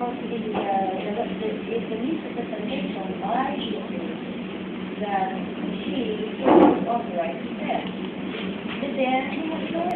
the, uh, the, the, if the lease representation by that she is authorized to sell. But then he has no